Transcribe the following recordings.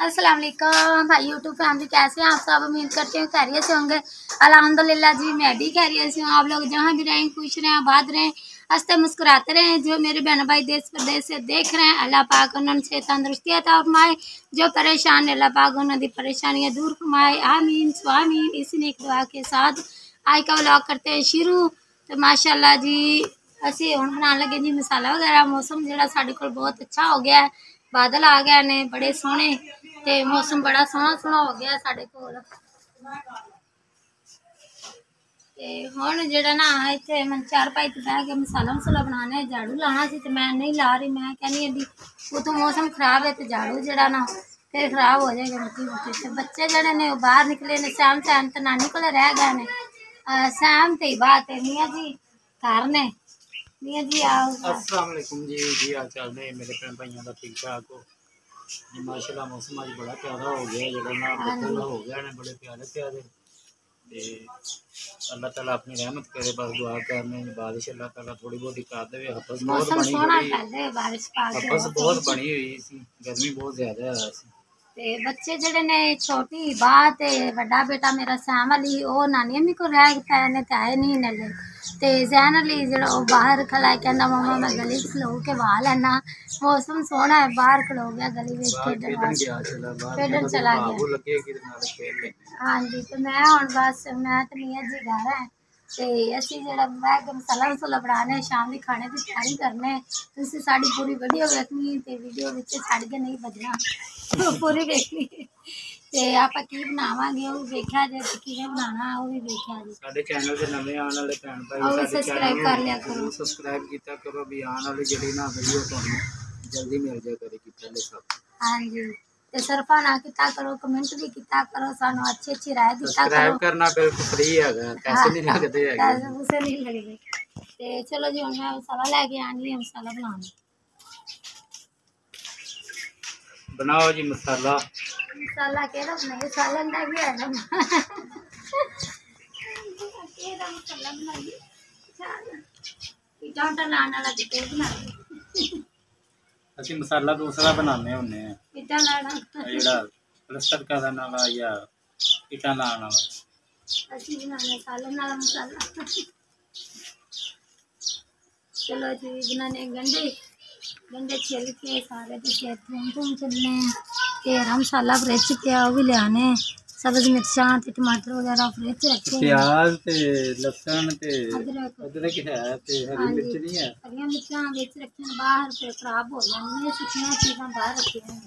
अस्सलाम वालेकुम भाई यूट्यूब फैमिली कैसे हैं आप सब? उम्मीद करते हैं खैरियत से होंगे। अल्हम्दुलिल्लाह जी, मैं भी खैरियत से हूँ। आप लोग जहाँ भी रहें, खुश रहें, आबाद रहें, हँसते मुस्कुराते रहें, जो मेरे बहन भाई देश प्रदेश से देख रहे हैं, अल्लाह पाक उन्होंने तंदरुस्ती अता फरमाए। जो परेशान अल्लाह पाक उन्होंने परेशानियाँ दूर फरमाए। आमीन, स्वामीन, इसी ने एक दुआ के साथ। आज का व्लॉग करते हैं शुरू तो माशाल्लाह जी ਅਸੀਂ ਹੁਣ ਬਣਾਉਣ ਲੱਗੇ ਜੀ ਮਸਾਲਾ ਵਗੈਰਾ ਮੌਸਮ ਜਿਹੜਾ ਸਾਡੇ ਕੋਲ ਬਹੁਤ ਅੱਛਾ ਹੋ ਗਿਆ ਹੈ ਬਾਦਲ ਆ ਗਏ ਨੇ ਬੜੇ ਸੋਹਣੇ ਤੇ ਮੌਸਮ ਬੜਾ ਸੋਹਣਾ ਸੋਹਣਾ ਹੋ ਗਿਆ ਸਾਡੇ ਕੋਲ ਤੇ ਹੁਣ ਜਿਹੜਾ ਨਾ ਇੱਥੇ ਮੈਂ ਚਾਰ ਪਾਈ ਤੇ ਬਹਿ ਕੇ ਮਸਾਲਾ ਮਸਾਲਾ ਬਣਾਉਣਾ ਹੈ ਝਾੜੂ ਲਾਣਾ ਸੀ ਤੇ ਮੈਂ ਨਹੀਂ ਲਾ ਰਹੀ ਮੈਂ ਕਹਿੰਦੀ ਹਾਂ ਵੀ ਉਤੋਂ ਮੌਸਮ ਖਰਾਬ ਹੈ ਤੇ ਝਾੜੂ ਜਿਹੜਾ ਨਾ ਫਿਰ ਖਰਾਬ ਹੋ ਜਾਏਗਾ ਮਿੱਟੀ ਮਿੱਟੀ ਤੇ ਬੱਚੇ ਜਿਹੜੇ ਨੇ ਉਹ ਬਾਹਰ ਨਿਕਲੇ ਨੇ ਸ਼ਾਮ ਸ਼ਾਮ ਤੇ ਨਾਨੀ ਕੋਲ ਰਹਿ ਗਏ ਨੇ शाम की बात है मियाँ जी घर ने। जी आओ अस्सलाम वालेकुम जी जी हाल चाल ने? मेरे भैन भाइयों का ठीक ठाक हो। जी माशाल्लाह मौसम अज बड़ा प्यारा हो गया जरा ना बदल हो गया ने बड़े प्यारे प्यारे। अल्लाह ताला अपनी रहमत करे बस दुआ करने बारिश अल्लाह ताला थोड़ी बहुत कर दे हफस बहुत बनी हुई। हफस बहुत बनी हुई गर्मी बहुत ज़्यादा है ਤੇ ਬੱਚੇ ਜਿਹੜੇ ਨੇ ਛੋਟੀ ਬਾਹ ਤੇ ਵੱਡਾ ਬੇਟਾ ਮੇਰਾ ਸੈਮ ਅਲੀ ਉਹ ਨਾਨੀ ਅਮੀ ਕੋ ਰਹਿ ਪਏ ਨੇ ਤੇ ਆਏ ਨਹੀਂ ਨਲੇ ਤੇ ਜ਼ੈਨ ਅਲੀ ਜਿਹੜਾ ਉਹ ਬਾਹਰ ਖਲਾ ਕਹਿੰਦਾ ਮਮਾ ਮੈਂ ਗਲੀ ਚ ਖਲੋ ਕੇ ਵਾਹ ਲੈਣਾ ਮੌਸਮ ਸੋਹਣਾ ਹੈ ਬਾਹਰ ਖਲੋ ਗਿਆ ਗਲੀ ਵਿੱਚ ਖੇਡਣ ਵਾਸਤੇ ਖੇਡਣ ਚਲਾ ਗਿਆ ਹਾਂਜੀ ਤੇ ਮੈਂ ਹੁਣ ਬਸ ਮੈਂ ਤੇ ਮੀਆਂ ਜੀ ਘਰ ਹੈ ਤੇ ਅਸੀਂ ਜਿਹੜਾ ਮੈਂ ਮਸਾਲਾ ਮਸਾਲਾ ਬਣਾਣਾ ਸ਼ਾਮ ਦੇ ਖਾਣੇ ਦੀ ਤਿਆਰੀ ਕਰਨਾ ਤੁਸੀਂ ਸਾਡੀ ਪੂਰੀ ਵੀਡੀਓ ਵੇਖਣੀ ਤੇ ਵੀਡੀਓ ਵਿੱਚ ਛੱਡ ਕੇ ਨਹੀਂ ਵੱਜਣਾ ਪੂਰੀ ਵੇਖਣੀ ਤੇ ਆਪਾਂ ਕੀ ਬਣਾਵਾਂਗੇ ਉਹ ਵੀ ਵੇਖਿਆ ਜੇ ਤੇ ਕਿਵੇਂ ਬਣਾਉਣਾ ਉਹ ਵੀ ਵੇਖਿਆ ਜੀ ਸਾਡੇ ਚੈਨਲ ਦੇ ਨਵੇਂ ਆਉਣ ਵਾਲੇ ਭੈਣ ਭਾਈ ਉਹ ਵੀ ਸਾਡੇ subscribe ਕਰ ਲਿਆ ਕਰੋ। ਸਬਸਕ੍ਰਾਈਬ ਕੀਤਾ ਕਰੋ ਵੀ ਆਉਣ ਵਾਲੀ ਜਿਹੜੀ ਨਾ ਵੀਡੀਓ ਤੁਹਾਨੂੰ ਜਲਦੀ ਮਿਲ ਜਾਏ ਕਰੇਗੀ ਪਹਿਲੇ ਸਭ ਹਾਂਜੀ ਤੇ ਸਰਫਾ ਨਾ ਕੀਤਾ ਕਰੋ ਕਮੈਂਟ ਵੀ ਕੀਤਾ ਕਰੋ ਸਾਨੂੰ ਅੱਛੀ ਅੱਛੀ ਰਾਏ ਦਿੱਤਾ ਸਬਸਕ੍ਰਾਈਬ ਕਰੋ ਕਰਨਾ ਬਿਲਕੁਲ ਫ੍ਰੀ ਹੈਗਾ ਪੈਸੇ ਨਹੀਂ ਲੱਗਦੇ ਹੈਗੇ ਪੈਸੇ ਪੂਸੇ ਨਹੀਂ ਲੱਗਦੇ ਤੇ ਚਲੋ ਜੀ ਹੁਣ ਮੈਂ ਮਸਾਲਾ ਲੈ ਕੇ ਆਣੀ ਹੈ ਮਸਾਲਾ ਬਣਾਉਣਾ ਬਣਾਓ ਜੀ ਮਸਾਲਾ ਮਸਾਲਾ ਕਿਹੜਾ ਬਣਾਈਏ ਸਾਲਨ ਦਾ ਵੀ ਹੈ ਨਾ ਕਿਹੜਾ ਮਸਾਲਾ ਬਣਾਈਏ ਚੱਲ ਇਹ ਟਾਂਟਾ ਲਾਣ ਵਾਲਾ ਕਿਤੇ ਬਣਾਈਏ ਅਸੀਂ ਮਸਾਲਾ ਦੂਸਰਾ ਬਣਾਉਂਦੇ ਹੁੰਦੇ ਆ ਕਿੱਦਾਂ ਲਾਣਾ ਜਿਹੜਾ ਪਲਸਤਰ ਕਰਨ ਵਾਲਾ ਜਾਂ ਇਟਾਂ ਲਾਉਣ ਵਾਲਾ ਅਸੀਂ ਬਣਾਉਣਾ ਸਾਲਨ ਵਾਲਾ ਮਸਾਲਾ ਚਲੋ ਜੀ ਬਣਾਣੇ ਗੰਡੇ डंडे खेल के सारे तो खेत घूम घूम चलने फिर हम साला फ्रिज क्या वो भी ले आने सब्ज मिर्चा ते टमाटर वगैरह फ्रिज रखे प्याज ते लहसुन ते अदरक। है ते हरी हाँ मिर्च नहीं है? हरी मिर्चा बेच रखे हैं बाहर पे खराब हो जाने सुखना चीज़ें बाहर रखी हैं।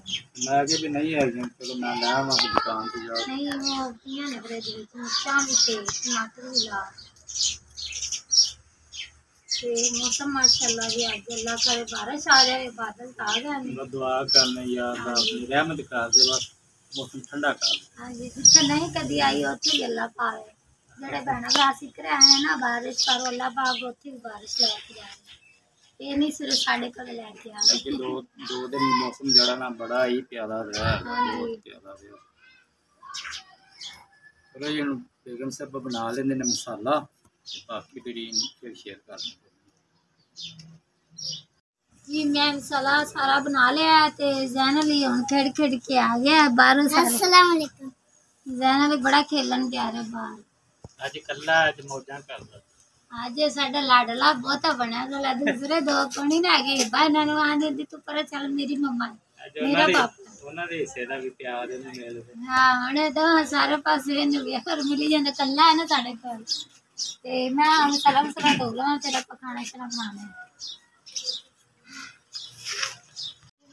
मैं के भी नहीं है चलो मैं ला मैं दुकान पे जाऊँ नहीं वो पिया ने ब्रेड मिर्चा मिर्च टमाटर भी ला। मौसम माशाल्लाह भी आज अल्लाह करे बारिश आ जाए बादल आ गए दुआ करने यार अपनी रहमत का दे बस मौसम ठंडा कर हाँ जी जिससे नहीं कभी आई होती अल्लाह पावे जड़े बहना का सिक रहे ना बारिश करो अल्लाह पाक होती बारिश लेके जाए बड़ा ही बेगम साहब बना लेंगे मसाला बाकी फिर शेयर कर ਜੀ ਮੈਂ ਮਸਾਲਾ ਸਾਰਾ ਬਣਾ ਲਿਆ ਹੈ ਤੇ ਜ਼ੈਨ ਅਲੀ ਹੁਣ ਖੇਡ ਖੇਡ ਕੇ ਆ ਗਿਆ ਬਾਹਰੋਂ ਸਾਰੇ। ਅਸਲਾਮ ਵਾਲੇਕੁਮ ਜ਼ੈਨ ਅਲੀ ਬੜਾ ਖੇਲਣ ਗਿਆ ਰਿਹਾ ਬਾਹਰ। ਅੱਜ ਕੱਲਾ ਅੱਜ ਮੌਜਾਂ ਕਰਦਾ। ਅੱਜ ਸਾਡਾ ਲਾਡਲਾ ਬਹੁਤਾ ਬਣਿਆ ਗਲਾ ਦੂਸਰੇ ਦੋ ਕੋਣੀ ਨਾ ਗਏ। ਬਾ ਇਹਨਾਂ ਨੂੰ ਆਂਦੇ ਦੀ ਤੂੰ ਪਰ ਚੱਲ ਮੇਰੀ ਮੰਮਾ ਹੈ। ਅੱਜ ਮੇਰਾ ਉਹਨਾਂ ਦੇ ਪਾਪਾ ਉਹਨਾਂ ਦੇ ਹਿੱਸੇ ਦਾ ਵੀ ਪਿਆਰ ਇਹਨੂੰ ਮਿਲਦਾ ਹਾਂ ਹੁਣ ਤਾਂ ਸਾਰੇ ਪਾਸੇ ਇਹਨੂੰ ਵੀ ਘਰ ਮਿਲੀ ਜਾਂਦਾ ਕੱਲਾ ਹੈ ਨਾ ਸਾਡੇ ਕੋਲ ਤੇ ਮੈਂ ਹੁਣ ਸਲਾਮ ਸਲਾਮ ਦੋ ਲਵਾਂ ਤੇਰਾ ਪਕਾਣਾ ਸ਼ਰਾ ਬਣਾਉਣਾ ਹੈ।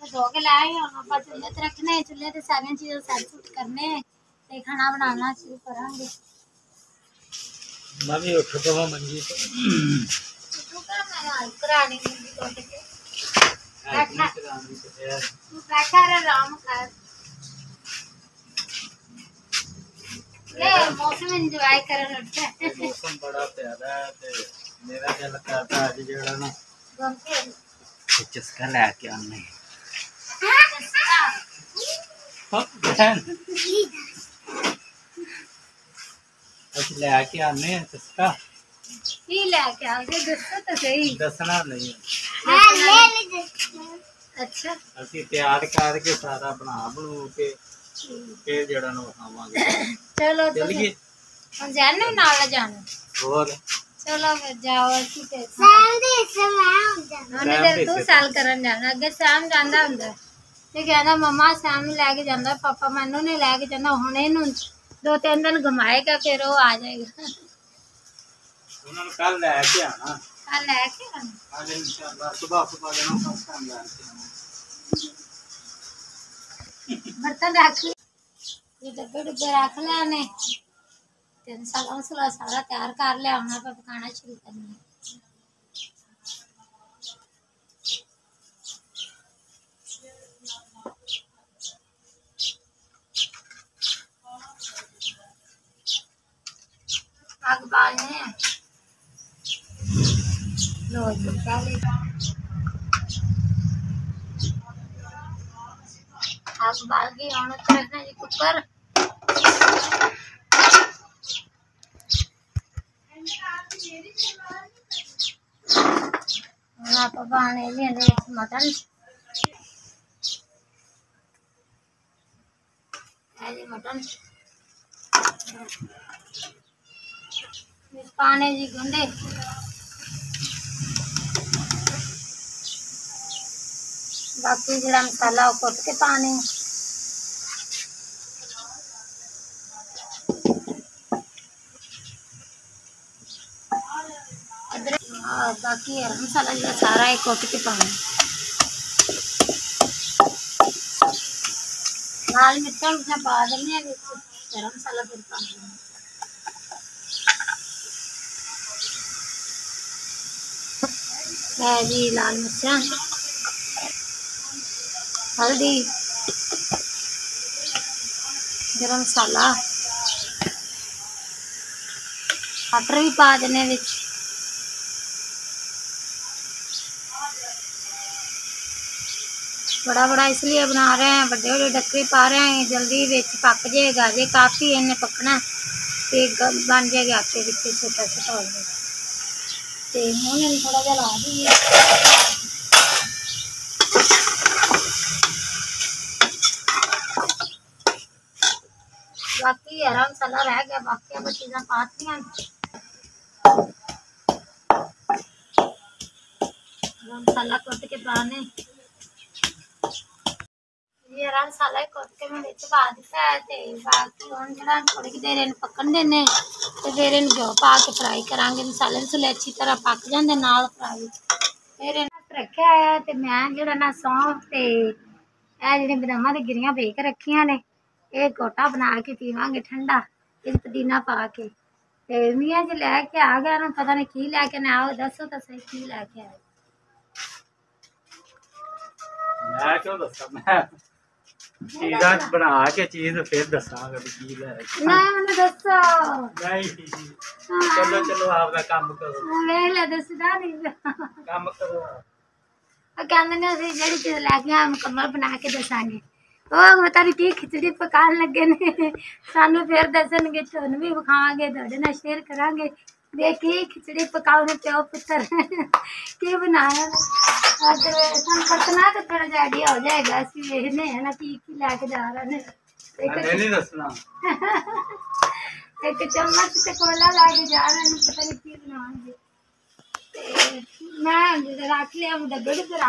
ਮੈਂ ਧੋ ਕੇ ਲਾਈ ਹੁਣ ਆਪਾਂ ਚੁੱਲ੍ਹੇ ਤੇ ਰੱਖਣੇ ਚੁੱਲ੍ਹੇ ਤੇ ਸਾਰੀਆਂ ਚੀਜ਼ਾਂ ਸੈੱਟ ਸੁੱਟ ਕਰਨੇ ਤੇ ਖਾਣਾ ਬਣਾਉਣਾ ਸ਼ੁਰੂ ਕਰਾਂਗੇ ਮੈਂ ਵੀ ਉੱਠ ਪਵਾਂ ਮੰਜੀ ਤੋਂ ਤੂੰ ਕਰ ਮੈਂ ਹਾਲ ਕਰਾਣੀ ਹੁੰਦੀ ਟੁੱਟ ਕੇ ਐਤਨੀ ਕਰਾਂਦੀ ਤੇ ਫਿਰ ਤੂੰ ਬੈਠਾ ਰਹਿ ਆਰਾਮ ਕਰ ਲੈ ਮੌਸਮ ਇੰਜੋਏ ਕਰਨ ਉੱਠਿਆ ਇਹ ਮੌਸਮ ਬੜਾ ਪਿਆਰਾ ਹੈ ਤੇ ਮੇਰਾ ਦਿਲ ਕਰਦਾ ਅੱਜ ਜਿਹੜਾ ਨਾ ਗਮ ਕੇ ਇਹ ਚਸਕਾ ਲੈ ਕੇ ਆਉਣਾ ਹਾਂ ਹਾਂ ਭੈਣ ਅਸੀਂ ਲੈ ਕੇ ਆਨੇ ਆ ਚਸਕਾ ਕੀ ਲੈ ਕੇ ਆਓਗੇ ਦੱਸੋ ਤਾਂ ਸਹੀ ਦੱਸਣਾ ਨਹੀਂ ਅੱਛਾ ਅਸੀਂ ਤਿਆਰ ਕਰਕੇ ਸਾਰਾ ਬਣਾ ਬਣੂ ਕੇ ਫਿਰ ਜਿਹੜਾ ਨੂੰ ਖਾਵਾਂਗੇ ਚਲੋ ਚੱਲੀਏ? ਹੁਣ ਜਾਣੇ ਨਾਲ ਜਾਣਾ ਹੋਰ? ਚਲੋ ਫਿਰ ਜਾਓ ਅਸੀਂ ਤੇ ਉਹਨੇ ਸ਼ਾਮ ਦੇ ਦੇ ਤੂੰ ਸੇ- ਸਾਲ ਕਰਨ ਜਾਣਾ। ਅੱਗੇ ਸ਼ਾਮ ਜਾਂਦਾ ਹੁੰਦਾ। ਤੇ ਕਹਿੰਦਾ ਮਮਾ ਸ਼ਾਮ ਨੂੰ ਲੈ ਕੇ ਜਾਂਦਾ। ਪਾਪਾ ਮੈਨੂੰ ਨਹੀਂ ਲੈ ਕੇ ਜਾਂਦਾ ਹੁਣ ਇਹਨੂੰ ਦੋ ਤਿੰਨ ਦਿਨ ਘੁਮਾਏਗਾ ਫਿਰ ਉਹ ਆ ਜਾਏਗਾ। ਉਹਨਾਂ ਨੂੰ ਕੱਲ ਲੈ ਕੇ ਆਣਾ ਕੱਲ ਲੈ ਕੇ ਆਣਾ ਅੱਜ ਇਨਸ਼ਾਅੱਲਾ। ਸਵੇਰ ਸਵੇਰ ਜਣਾ ਫਸਟ ਟਾਈਮ ਲੈ ਕੇ ਆਣਾ बर्तन रख। ये डब्बे डुब्बे रख लिया ने सारा तैयार कर लिया हमने पकाना शुरू करना है आग बालने हैं लो जी पहले आग बाल गई हम लोग रख कुकर मटन। मटन। पाने जी गंडे। बाकी जरा मसाला कट के पाने। और बाकी गरम मसाला सारा एक कोटी के पानी। लाल मिर्चा उसने पा देने गरम मसाला फिर पा है जी, लाल मिर्चा। हल्दी। गरम मसाला। मटर भी पा देने बड़ा बड़ा इसलिए बना रहे हैं, बड़े बड़े डक्के पा रहे हैं, जल्दी विच पक जाएगा, जे काफ़ी इन्हें पकना ते बन जाएगा, आटे विच छोटा छोटा हो जाएगा। ते हूँ इन्हें थोड़ा जिहा ला दीजिए बाकी हरा मसाला रह गया, बाकी अब चीज़ां पातियाँ गरम मसाला कुट के पाने। ਵਗੈਰਾ ਮਸਾਲਾ ਕੁੱਟ ਕੇ ਮੈਂ ਵਿੱਚ ਪਾ ਦਿੱਤਾ ਹੈ ਤੇ ਬਾਕੀ ਹੁਣ ਜਿਹੜਾ ਥੋੜੀ ਜਿਹੀ ਦੇਰ ਇਹਨੂੰ ਪੱਕਣ ਦੇਣੇ ਤੇ ਫਿਰ ਇਹਨੂੰ ਘਿਓ ਪਾ ਕੇ ਫਰਾਈ ਕਰਾਂਗੇ, ਮਸਾਲੇ ਮਸੂਲੇ ਅੱਛੀ ਤਰ੍ਹਾਂ ਪੱਕ ਜਾਂਦੇ ਨਾਲ ਫਰਾਈ। ਫਿਰ ਇਹਨਾਂ ਰੱਖਿਆ ਹੈ ਤੇ ਮੈਂ ਜਿਹੜਾ ਨਾ ਸੌਂਫ ਤੇ ਇਹ ਜਿਹੜੇ ਬਦਾਮਾਂ ਦੇ ਗਿਰੀਆਂ ਵੇਖ ਰੱਖੀਆਂ ਨੇ, ਇਹ ਗੋਟਾ ਬਣਾ ਕੇ ਪੀਵਾਂਗੇ ਠੰਡਾ ਇਸ ਪੁਦੀਨਾ ਪਾ ਕੇ। ਤੇ ਮੀਆਂ ਜੀ ਲੈ ਕੇ ਆ ਗਿਆ ਨਾ ਪਤਾ ਨਹੀਂ ਕੀ ਲੈ ਕੇ ਨਾ, ਆਓ ਦੱਸੋ ਤਾਂ ਸਹੀ ਕੀ ਲੈ ਕੇ ਆਏ। ਮੈਂ ਕਿਉਂ ਦੱਸਾਂ? ਮੈਂ ਚੀਜ਼ਾਂ ਬਣਾ ਕੇ ਚੀਜ਼ ਫਿਰ ਦੱਸਾਂਗਾ ਵੀ ਕੀ ਲੈ ਕੇ ਨਾ ਮੈਨੂੰ ਦੱਸੋ ਨਹੀਂ ਚਲੋ ਚਲੋ ਆਪਦਾ ਕੰਮ ਕਰੋ ਵੇਖ ਲੈ ਦੱਸਦਾ ਨਹੀਂ ਕੰਮ ਕਰੋ ਉਹ ਕਹਿੰਦੇ ਨੇ ਅਸੀਂ ਜਿਹੜੀ ਚੀਜ਼ ਲੈ ਕੇ ਆਏ ਮੁਕੰਮਲ ਬਣਾ ਕੇ ਦੱਸਾਂਗੇ ਉਹ ਪਤਾ ਨਹੀਂ ਕੀ ਖਿਚੜੀ ਪਕਾਉਣ ਲੱਗੇ ਨੇ ਸਾਨੂੰ ਫਿਰ ਦੱਸਣਗੇ ਤੁਹਾਨੂੰ ਵੀ ਵਿਖਾਵਾਂਗੇ ਤੁਹਾਡੇ ਨਾਲ ਸ਼ੇਅਰ ਕਰਾਂਗੇ देखी खिचड़ी पकाने पे पुत्र के बनाया? करतना तो, तो थोड़ा आइडिया हो जाएगा इसलिए है ना कि लाके जा रहा है एक चम्मच से कोला लाके जा रहा है पता नहीं की बनाएँगे मैं रख लिया डबे रख लिया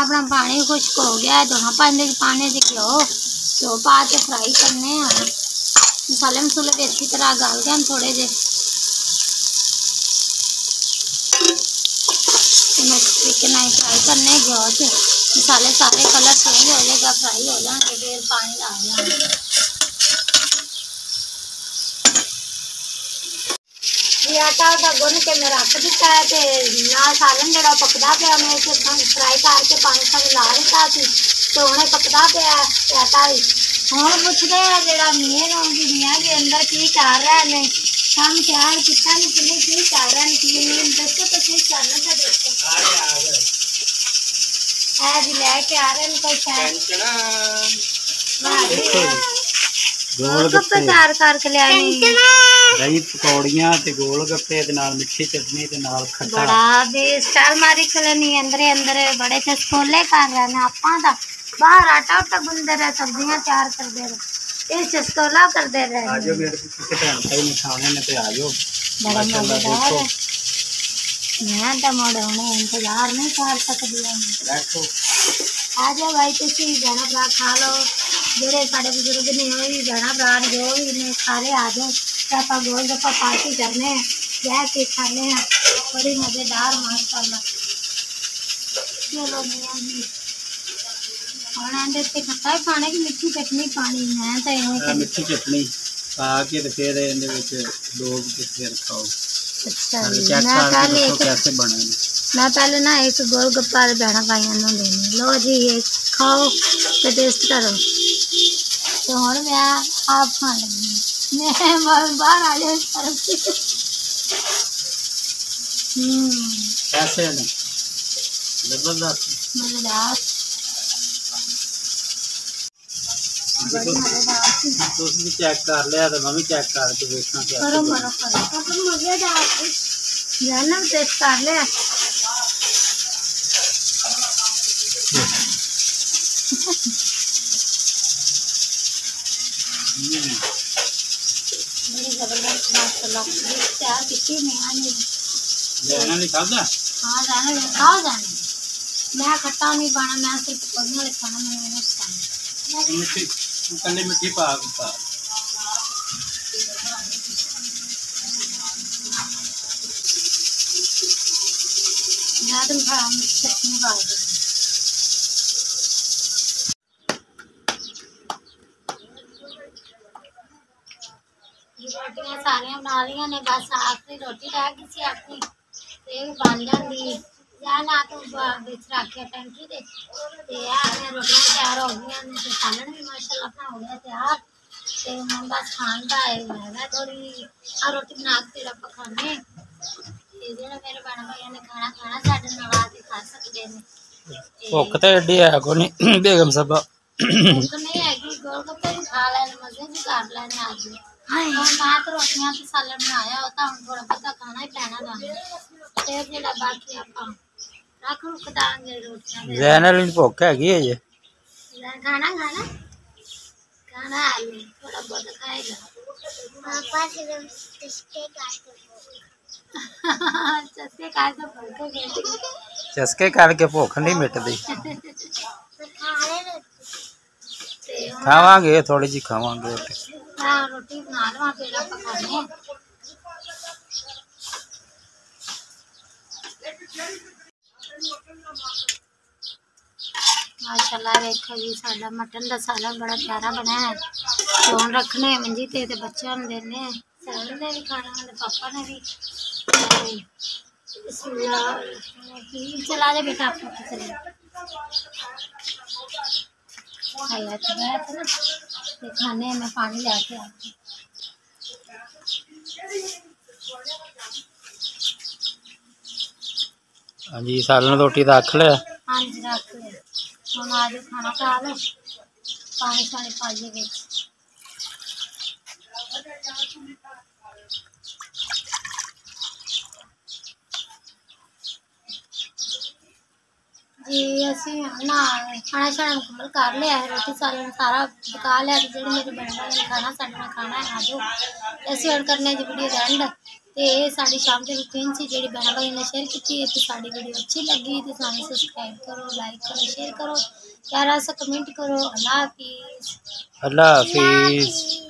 अपना पानी खुश हो गया जोड़ा तो हाँ, पानी पानी घ्यो तो बाद फ्राई करने हैं। मसाले मसूले भी अच्छी तरह गाल के हम थोड़े जे तरीके ना फ्राई करने गया मसाले सारे कलर चेंज हो जाएगा फ्राई हो जाएँगे, फिर पानी ला देंगे। गया था भगों ने मेरा रख दिता है तो ना सालन जरा पकता पाया मैं इसे फ्राई करके पानी सानू ला दिता सी तो उन्हें पकता पाया आटा भी हूँ पुछते हैं जरा मेन आँगी मियाँ के अंदर की कर रहा है मैं हम तैयार किता नहीं किन्ने की कर रहा नहीं की नहीं दसो तो फिर चलना था देखो। है जी लैके आ रहे हैं कोई फ़ैन ਗੋਲ ਗੋਲ ਗੱਪੇ ਗੱਪੇ ਤਿਆਰ ਕਰਕੇ ਲਿਆਏ ਨੇ ਦਹੀਂ ਪਕੌੜੀਆਂ ਤੇ ਗੋਲ ਗੱਪੇ ਦੇ ਨਾਲ ਮਿੱਠੀ ਚਟਨੀ ਤੇ ਨਾਲ ਖੱਟਾ ਬੜਾ ਵੀ ਸਟਾਰ ਮਾਰੀ ਖਲਨੀ ਅੰਦਰੇ ਅੰਦਰ ਬੜੇ ਚਸਕੋਲੇ ਕਰ ਰਹੇ ਨੇ ਆਪਾਂ ਤਾਂ ਬਾਹਰ ਆਟਾ ਉਟਾ ਗੁੰਦੇ ਰਹੇ ਸਬਜ਼ੀਆਂ ਤਿਆਰ ਕਰਦੇ ਰਹੇ ਇਹ ਚਸਕੋਲਾ ਕਰਦੇ ਰਹੇ ਆਜੋ ਮੇਰੇ ਕਿਸੇ ਭੈਣ ਭਾਈ ਨੇ ਖਾਣੇ ਨੇ ਤੇ ਆਜੋ ਬੜਾ ਮਾਸ਼ਾਅੱਲਾ ਮਜ਼ੇਦਾਰ ਦੇਖੋ ਹੈ ਮੈਂ ਤਾਂ ਮੋੜ ਹੁਣ ਇੰਤਜ਼ਾਰ ਨਹੀਂ ਕਰ ਸਕਦੀ ਹਾਂ ਦੇਖੋ ਆ ਜਾ ਭਾਈ ਤੁਸੀਂ ਭੈਣਾ ਭਰਾ ਖਾ ਲਓ ਜਿਹੜੇ ਸਾਡੇ ਬਜ਼ੁਰਗ ਨੇ ਉਹ ਵੀ ਭੈਣਾ ਭਰਾ ਨੇ ਜੋ ਵੀ ਨੇ ਸਾਰੇ ਆ ਜਾਓ ਤੇ ਆਪਾਂ ਗੋਲ ਗੱਪਾ ਪਾਰਟੀ ਕਰਨੇ ਆ ਬਹਿ ਕੇ ਖਾਣੇ ਆ ਬੜੀ ਮਜ਼ੇਦਾਰ ਮਾਸ਼ਾਅੱਲਾ ਚਲੋ ਮੀਆਂ ਜੀ ਹੁਣ ਇਹਦੇ ਤੇ ਖੱਟਾ ਹੀ ਪਾਣਾ ਕਿ ਮਿੱਠੀ ਚਟਨੀ ਪਾਣੀ ਮੈਂ ਤਾਂ ਇਹੋ ਆਹ ਮਿੱਠੀ ਚਟਨੀ ਪਾ ਕੇ ਤੇ ਫਿਰ ਇਹਦੇ ਵਿੱਚ ਡੋਬ ਕੇ ਫਿਰ ਖਾਓ ਅੱਛਾ ਹਾਲੇ ਜੀ ਚੈੱਕ ਮੈਂ ਕਰਕੇ ਪਹਿਲੇ ਦੇਖੋ ਇੱਕ ਕੈਸੇ ਬਣੇ ਨੇ ਮੈਂ ਪਹਿਲੇ ਨਾ ਇੱਕ ਗੋਲ ਗੱਪਾ ਭੈਣਾ ਭਾਈਆਂ ਨੂੰ ਦੇਣੀ ਲੋ छोड़ मैं आप खान लगी मैं बाहर आ जाए हम्म। कैसे ज़बरदस्त। तुस भी चेक कर लिया तो मैं भी चेक करके देखना करो करो करो। मज़ेदार जानम टेस्ट कर लिया बच्ची नहीं आने जाना नहीं खादा हाँ जाना नहीं खाओ जाने मैं खट्टा नहीं पाना मैं सिर्फ़ पगना लिखाना मैंने मैंने उसका मिट्टी कल्ले मिट्टी पा पा मैं तुम खा चटनी पा दो ਸਾਰੀਆਂ ਬਣਾ ਲਈਆਂ ਨੇ ਬਸ ਆਖਰੀ ਰੋਟੀ ਰਹਿ ਗਈ ਸੀ ਆਪਣੀ ਤੇ ਇਹ ਵੀ ਬਣ ਜਾਂਦੀ ਜਾਂ ਨਾ ਤੂੰ ਬ- ਵਿੱਚ ਰੱਖਿਆ ਟੈਂਕੀ ਦੇ ਤੇ ਆ ਨੇ ਰੋਟੀਆਂ ਤਿਆਰ ਹੋ ਗਈਆਂ ਨੇ ਤੇ ਸਾਲਣ ਵੀ ਮਾਸ਼ਾਅੱਲਾ ਆਪਣਾ ਹੋ ਗਿਆ ਤਿਆਰ ਤੇ ਹੁਣ ਬਸ ਖਾਣ ਦਾ ਹੈਗਾ ਥੋੜੀ ਆ ਰੋਟੀ ਬਣਾ ਕੇ ਫਿਰ ਆਪਾਂ ਖਾਣੇ ਤੇ ਜਿਹੜਾ ਮੇਰੇ ਭੈਣ ਭਾਈਆਂ ਨੇ ਖਾਣਾ ਖਾਣਾ ਸਾਡੇ ਨਾਲ ਆ ਕੇ ਖਾ ਸਕਦੇ ਨੇ ਤੇ ਭੁੱਖ ਤਾਂ ਐਡੀ ਹੈ ਕੋ ਨਹੀਂ ਬੇਗਮ ਸਾਹਿਬਾ ਭੁੱਖ ਨਹੀਂ ਹੈਗੀ ਗੋਲ ਗੱਪੇ ਵੀ ਖਾ ਲੈਣ ਮਜ਼ੇ ਵੀ ਕਰ ਲੈਣੇ ਅੱਜ ਹੁਣ ਮੈਂ ਤਾਂ ਰੋਟੀਆਂ ਤੇ ਸਾਲਣ ਬਣਾਇਆ ਉਹ ਤਾਂ ਹੁਣ ਥੋੜਾ ਬਹੁਤਾ ਖਾਣਾ ਹੀ ਪੈਣਾ ਨਾ ਤੇ ਜਿਹੜਾ ਬਾਕੀ ਆਪਾਂ ਰੱਖ ਰੁਕ ਦਾਂਗੇ ਰੋਟੀਆਂ ਦੇ ਜ਼ੈਨਲ ਨੂੰ ਭੁੱਖ ਹੈਗੀ ਹੈ ਜੇ ਖਾਣਾ ਖਾਣਾ ਖਾਣਾ ਆਲੇ ਥੋੜਾ ਬਹੁਤ ਖਾਏਗਾ ਪਾਪਾ ਸਿਰਫ ਚਸਕੇ ਕਾਟ ਚਸਕੇ ਕਾਟ ਦਾ ਫਰਕ ਹੈ ਚਸਕੇ ਕਰਕੇ ਭੁੱਖ ਨਹੀਂ ਮਿਟਦੀ ਤੇ ਹੁਣ ਖਾਵਾਂਗੇ ਥੋੜੀ ਜੀ ਖਾਵਾਂਗੇ रहा रोटी बना रहा पेड़ा पकाने माशाल्लाह, देखो जी साडा मटन का सालन बड़ा प्यारा बना है। चौन रखने मंजी ते बच्चों देने सैलन ने भी खाना पापा ने भी। चला जा बेटा आपको तो चले के खाने में पानी लाके आती हाँ। जी सालन रोटी रख ले। हाँ जी रख ले। हम आज खाना खा लो पानी पानी पाइए। बिच ਜੀ ਅਸੀਂ ਨਾ ਖਾਣਾ ਛਾਣਾ ਮੁਕੰਮਲ ਕਰ ਲਿਆ ਹੈ ਰੋਟੀ ਸਾਰੀ ਸਾਰਾ ਪਕਾ ਲਿਆ ਤੇ ਜਿਹੜੇ ਮੇਰੇ ਬਣਦਾ ਨੇ ਖਾਣਾ ਸਾਡੇ ਨਾਲ ਖਾਣਾ ਹੈ ਆਜੋ ਤੇ ਅਸੀਂ ਹੁਣ ਕਰਨੇ ਜੀ ਵੀਡੀਓ ਦਾ ਐਂਡ ਤੇ ਇਹ ਸਾਡੀ ਸ਼ਾਮ ਦੇ ਰੁਟੀਨ ਸੀ ਜਿਹੜੀ ਬਹਿਣਾ ਭਾਈ ਨੇ ਸ਼ੇਅਰ ਕੀਤੀ ਹੈ ਤੇ ਸਾਡੀ ਵੀਡੀਓ ਅੱਛੀ ਲੱਗੀ ਤੇ ਸਾਨੂੰ ਸਬਸਕ੍ਰਾਈਬ ਕਰੋ ਲਾਈਕ ਕਰੋ ਸ਼ੇਅਰ ਕਰੋ ਪਿਆਰਾ ਸਾ ਕਮੈਂਟ ਕਰੋ ਅੱਲਾ ਹਾਫਿਜ਼ ਅੱਲਾ ਹਾਫਿਜ਼